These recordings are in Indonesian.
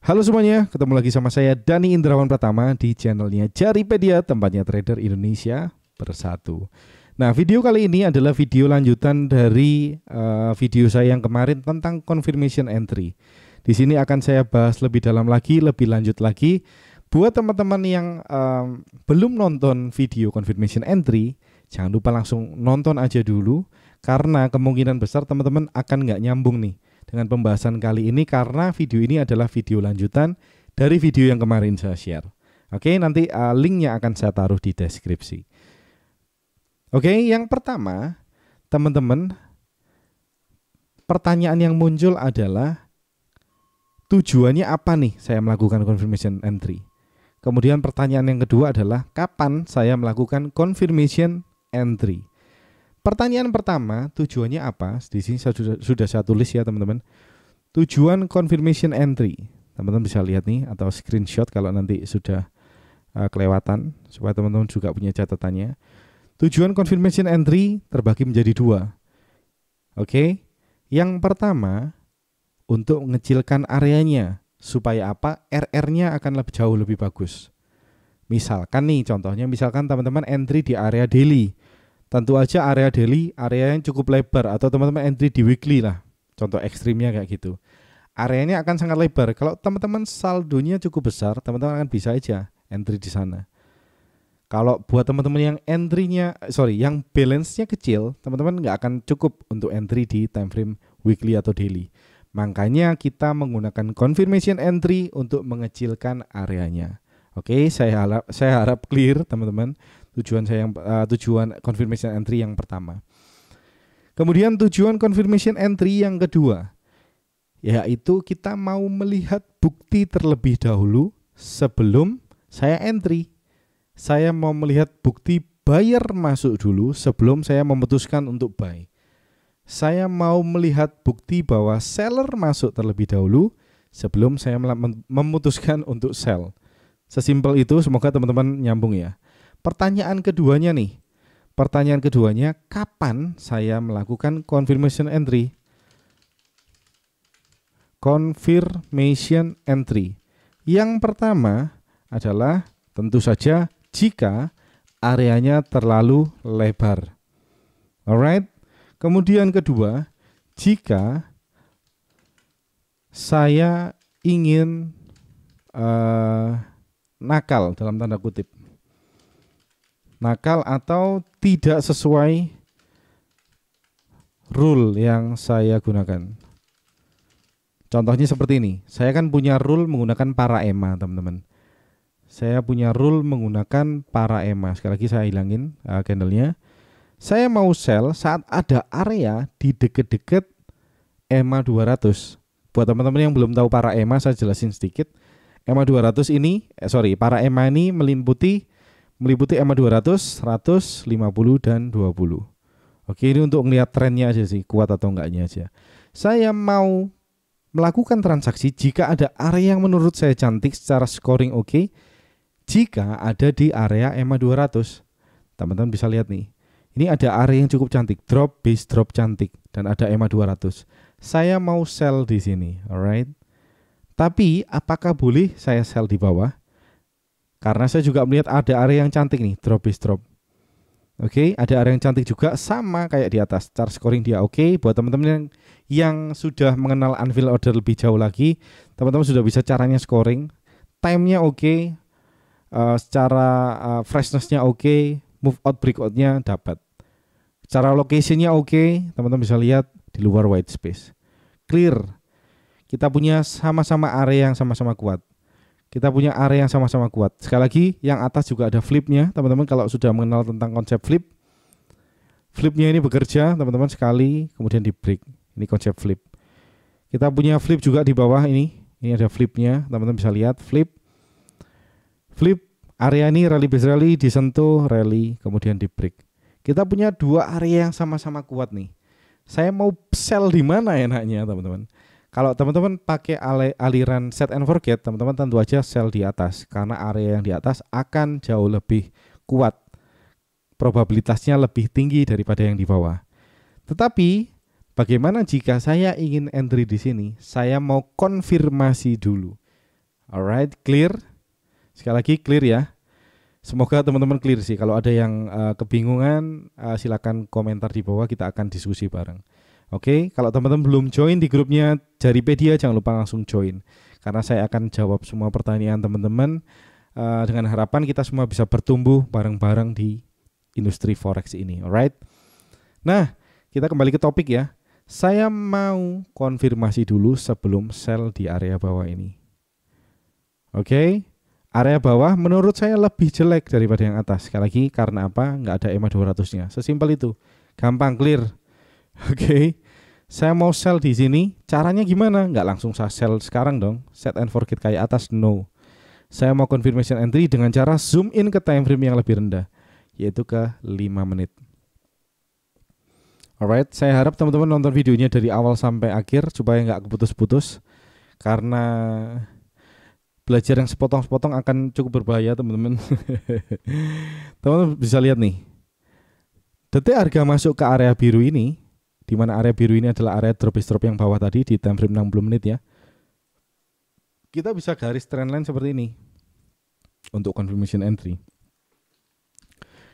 Halo semuanya, ketemu lagi sama saya Dani Indrawan Pratama di channelnya Jaripedia, tempatnya trader Indonesia bersatu. Nah, video kali ini adalah video lanjutan dari uh, video saya yang kemarin tentang confirmation entry. Di sini akan saya bahas lebih dalam lagi, lebih lanjut lagi. Buat teman-teman yang um, belum nonton video confirmation entry, jangan lupa langsung nonton aja dulu, karena kemungkinan besar teman-teman akan nggak nyambung nih dengan pembahasan kali ini karena video ini adalah video lanjutan dari video yang kemarin saya share. Oke, nanti uh, linknya akan saya taruh di deskripsi. Oke, yang pertama, teman-teman, pertanyaan yang muncul adalah tujuannya apa nih saya melakukan confirmation entry? Kemudian pertanyaan yang kedua adalah kapan saya melakukan confirmation entry? Pertanyaan pertama, tujuannya apa? Di sini saya sudah, sudah saya tulis ya teman-teman. Tujuan confirmation entry. Teman-teman bisa lihat nih atau screenshot kalau nanti sudah uh, kelewatan supaya teman-teman juga punya catatannya. Tujuan confirmation entry terbagi menjadi dua. Oke. Yang pertama untuk mengecilkan areanya supaya apa? RR-nya akan lebih jauh lebih bagus. Misalkan nih contohnya misalkan teman-teman entry di area daily tentu aja area daily area yang cukup lebar atau teman-teman entry di weekly lah. Contoh ekstrimnya kayak gitu. Areanya akan sangat lebar. Kalau teman-teman saldonya cukup besar teman-teman akan bisa aja entry di sana. Kalau buat teman-teman yang entry-nya sorry yang balance-nya kecil teman-teman nggak akan cukup untuk entry di time frame weekly atau daily. Makanya kita menggunakan confirmation entry untuk mengecilkan areanya. Oke saya harap saya harap clear teman-teman tujuan saya yang uh, tujuan confirmation entry yang pertama. Kemudian tujuan confirmation entry yang kedua yaitu kita mau melihat bukti terlebih dahulu sebelum saya entry. Saya mau melihat bukti buyer masuk dulu sebelum saya memutuskan untuk buy. Saya mau melihat bukti bahwa seller masuk terlebih dahulu sebelum saya memutuskan untuk sell. Sesimpel itu, semoga teman-teman nyambung ya. Pertanyaan keduanya nih. Pertanyaan keduanya, kapan saya melakukan confirmation entry? Confirmation entry. Yang pertama adalah tentu saja jika areanya terlalu lebar. Alright. Kemudian kedua, jika saya ingin uh, nakal dalam tanda kutip nakal atau tidak sesuai rule yang saya gunakan. Contohnya seperti ini. Saya kan punya rule menggunakan para EMA, teman-teman. Saya punya rule menggunakan para EMA. Sekali lagi saya hilangin uh, candlenya. Saya mau sell saat ada area di deket-deket EMA 200. Buat teman-teman yang belum tahu para EMA, saya jelasin sedikit. EMA 200 ini, eh, sorry, para EMA ini meliputi meliputi EMA 200, 100, 50 dan 20. Oke, ini untuk melihat trennya aja sih, kuat atau enggaknya aja. Saya mau melakukan transaksi jika ada area yang menurut saya cantik secara scoring oke. Okay, jika ada di area EMA 200. Teman-teman bisa lihat nih. Ini ada area yang cukup cantik, drop base drop cantik dan ada EMA 200. Saya mau sell di sini, alright. Tapi apakah boleh saya sell di bawah? Karena saya juga melihat ada area yang cantik nih, drop is drop. Oke, okay, ada area yang cantik juga sama kayak di atas. Chart scoring dia oke. Okay. Buat teman-teman yang yang sudah mengenal unfill order lebih jauh lagi, teman-teman sudah bisa caranya scoring. Time-nya oke. Okay. Uh, secara uh, freshness-nya oke, okay. move out breakout-nya dapat. Secara location-nya oke, okay. teman-teman bisa lihat di luar white space. Clear. Kita punya sama-sama area yang sama-sama kuat kita punya area yang sama-sama kuat. Sekali lagi, yang atas juga ada flipnya, teman-teman. Kalau sudah mengenal tentang konsep flip, flipnya ini bekerja, teman-teman sekali, kemudian di break. Ini konsep flip. Kita punya flip juga di bawah ini. Ini ada flipnya, teman-teman bisa lihat flip. Flip area ini rally base rally disentuh rally, kemudian di break. Kita punya dua area yang sama-sama kuat nih. Saya mau sell di mana enaknya, teman-teman? Kalau teman-teman pakai aliran set and forget, teman-teman tentu aja sell di atas karena area yang di atas akan jauh lebih kuat. Probabilitasnya lebih tinggi daripada yang di bawah. Tetapi bagaimana jika saya ingin entry di sini? Saya mau konfirmasi dulu. Alright, clear. Sekali lagi clear ya. Semoga teman-teman clear sih. Kalau ada yang uh, kebingungan, uh, silakan komentar di bawah. Kita akan diskusi bareng. Oke, kalau teman-teman belum join di grupnya Jaripedia, jangan lupa langsung join. Karena saya akan jawab semua pertanyaan teman-teman uh, dengan harapan kita semua bisa bertumbuh bareng-bareng di industri forex ini. Alright. Nah, kita kembali ke topik ya. Saya mau konfirmasi dulu sebelum sell di area bawah ini. Oke, okay? area bawah menurut saya lebih jelek daripada yang atas. Sekali lagi karena apa? Nggak ada EMA 200-nya. Sesimpel itu. Gampang clear. Oke. Okay. Saya mau sell di sini. Caranya gimana? Nggak langsung saya sell sekarang dong. Set and forget kayak atas no. Saya mau confirmation entry dengan cara zoom in ke time frame yang lebih rendah, yaitu ke 5 menit. Alright, saya harap teman-teman nonton videonya dari awal sampai akhir supaya nggak keputus-putus karena belajar yang sepotong-sepotong akan cukup berbahaya teman-teman. teman-teman bisa lihat nih. Detik harga masuk ke area biru ini, di mana area biru ini adalah area drop drop yang bawah tadi di time frame 60 menit ya. Kita bisa garis trendline seperti ini untuk confirmation entry.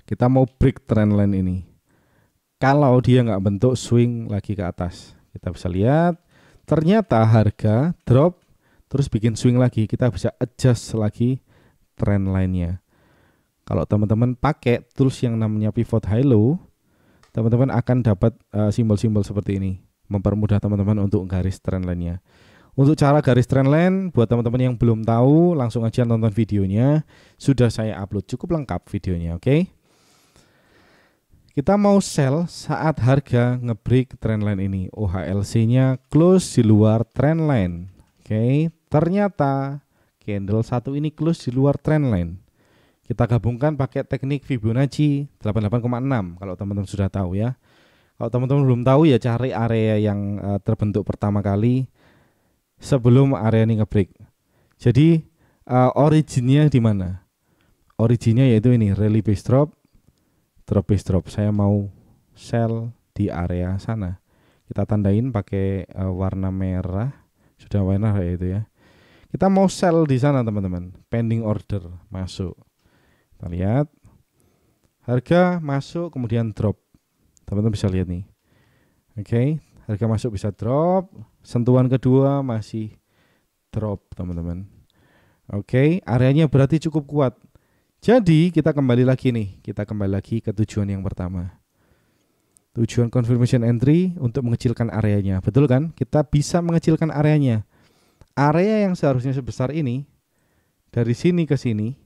Kita mau break trendline ini. Kalau dia nggak bentuk swing lagi ke atas, kita bisa lihat ternyata harga drop terus bikin swing lagi kita bisa adjust lagi trend line-nya kalau teman-teman pakai tools yang namanya pivot high low teman-teman akan dapat uh, simbol-simbol seperti ini mempermudah teman-teman untuk garis trend line-nya untuk cara garis trend line buat teman-teman yang belum tahu langsung aja nonton videonya sudah saya upload cukup lengkap videonya oke okay? kita mau sell saat harga ngebreak trendline ini OHLC nya close di luar trendline oke okay? Ternyata candle satu ini close di luar trendline. Kita gabungkan pakai teknik Fibonacci 88,6 kalau teman-teman sudah tahu ya. Kalau teman-teman belum tahu ya cari area yang uh, terbentuk pertama kali sebelum area ini ngebreak. Jadi uh, originnya di mana? Originnya yaitu ini rally base drop, drop base drop. Saya mau sell di area sana. Kita tandain pakai uh, warna merah. Sudah warna ya itu ya. Kita mau sell di sana teman-teman. Pending order masuk. Kita lihat. Harga masuk kemudian drop. Teman-teman bisa lihat nih. Oke, okay. harga masuk bisa drop. Sentuhan kedua masih drop teman-teman. Oke, okay. areanya berarti cukup kuat. Jadi kita kembali lagi nih. Kita kembali lagi ke tujuan yang pertama. Tujuan confirmation entry untuk mengecilkan areanya. Betul kan? Kita bisa mengecilkan areanya area yang seharusnya sebesar ini dari sini ke sini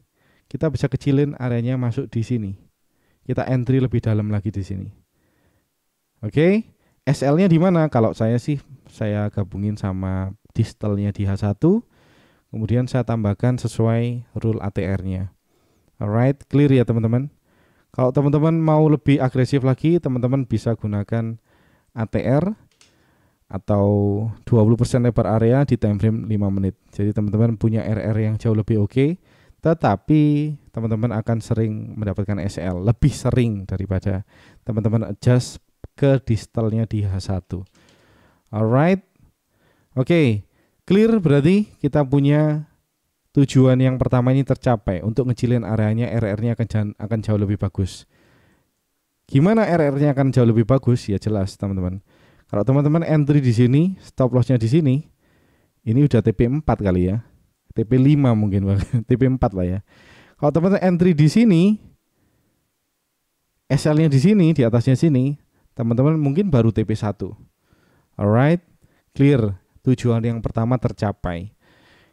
kita bisa kecilin areanya masuk di sini. Kita entry lebih dalam lagi di sini. Oke, okay? SL-nya di mana? Kalau saya sih saya gabungin sama distalnya di H1. Kemudian saya tambahkan sesuai rule ATR-nya. Alright, clear ya teman-teman. Kalau teman-teman mau lebih agresif lagi, teman-teman bisa gunakan ATR atau 20% lebar area di time frame 5 menit. Jadi teman-teman punya RR yang jauh lebih oke, okay, tetapi teman-teman akan sering mendapatkan SL, lebih sering daripada teman-teman adjust ke distalnya di H1. Alright. Oke, okay. clear berarti kita punya tujuan yang pertama ini tercapai. Untuk ngecilin areanya RR-nya akan akan jauh lebih bagus. Gimana RR-nya akan jauh lebih bagus? Ya jelas, teman-teman kalau teman-teman entry di sini, stop lossnya di sini, ini udah TP4 kali ya. TP5 mungkin, TP4 lah ya. Kalau teman-teman entry di sini, SL-nya di sini, di atasnya sini, teman-teman mungkin baru TP1. Alright, clear. Tujuan yang pertama tercapai.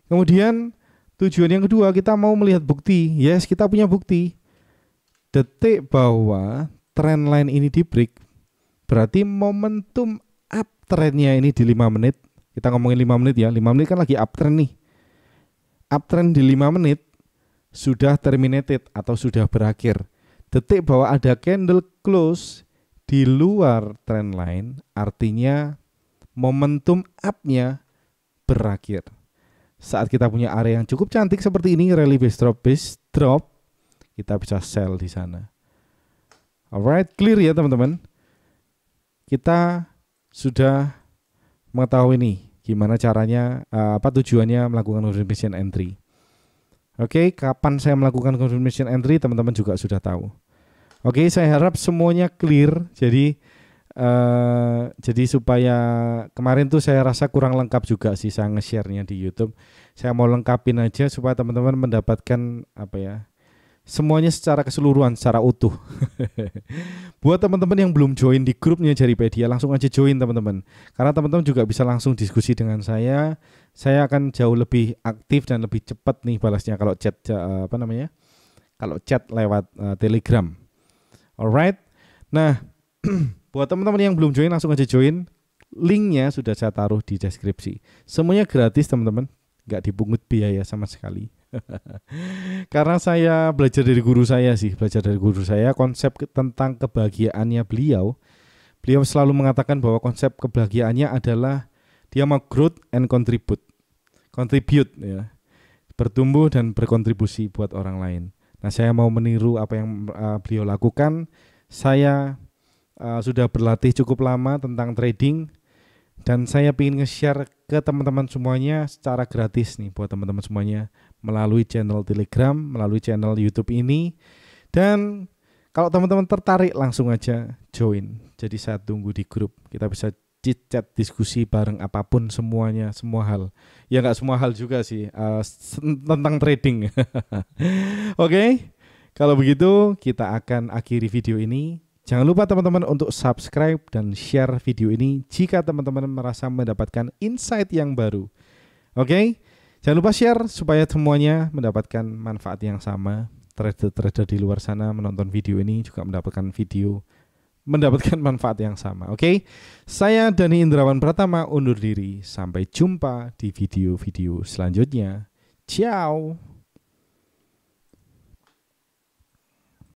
Kemudian tujuan yang kedua kita mau melihat bukti. Yes, kita punya bukti. Detik bahwa trend line ini di break berarti momentum uptrendnya ini di 5 menit, kita ngomongin 5 menit ya, 5 menit kan lagi uptrend nih. Uptrend di 5 menit sudah terminated atau sudah berakhir. Detik bahwa ada candle close di luar trend line, artinya momentum up-nya berakhir. Saat kita punya area yang cukup cantik seperti ini, rally base drop, base drop, kita bisa sell di sana. Alright, clear ya teman-teman. Kita sudah mengetahui nih gimana caranya uh, apa tujuannya melakukan confirmation entry. Oke, kapan saya melakukan confirmation entry teman-teman juga sudah tahu. Oke, saya harap semuanya clear. Jadi uh, jadi supaya kemarin tuh saya rasa kurang lengkap juga sih saya nge-share-nya di YouTube. Saya mau lengkapin aja supaya teman-teman mendapatkan apa ya? Semuanya secara keseluruhan, secara utuh. Buat teman-teman yang belum join di grupnya Jaripedia, langsung aja join teman-teman. Karena teman-teman juga bisa langsung diskusi dengan saya. Saya akan jauh lebih aktif dan lebih cepat nih balasnya kalau chat apa namanya? Kalau chat lewat uh, Telegram. Alright. Nah, buat teman-teman yang belum join langsung aja join. Linknya sudah saya taruh di deskripsi. Semuanya gratis teman-teman, nggak dipungut biaya sama sekali. Karena saya belajar dari guru saya sih, belajar dari guru saya konsep tentang kebahagiaannya beliau. Beliau selalu mengatakan bahwa konsep kebahagiaannya adalah dia mau growth and contribute. Contribute ya. Bertumbuh dan berkontribusi buat orang lain. Nah, saya mau meniru apa yang uh, beliau lakukan. Saya uh, sudah berlatih cukup lama tentang trading dan saya ingin nge-share ke teman-teman semuanya secara gratis nih buat teman-teman semuanya melalui channel Telegram, melalui channel YouTube ini. Dan kalau teman-teman tertarik langsung aja join. Jadi saya tunggu di grup. Kita bisa chat diskusi bareng apa pun semuanya, semua hal. Ya nggak semua hal juga sih uh, tentang trading. Oke. Okay? Kalau begitu kita akan akhiri video ini. Jangan lupa teman-teman untuk subscribe dan share video ini jika teman-teman merasa mendapatkan insight yang baru. Oke? Okay? Jangan lupa share supaya semuanya mendapatkan manfaat yang sama. Trader-trader di luar sana menonton video ini juga mendapatkan video mendapatkan manfaat yang sama. Oke, okay? saya Dani Indrawan Pratama undur diri. Sampai jumpa di video-video selanjutnya. Ciao.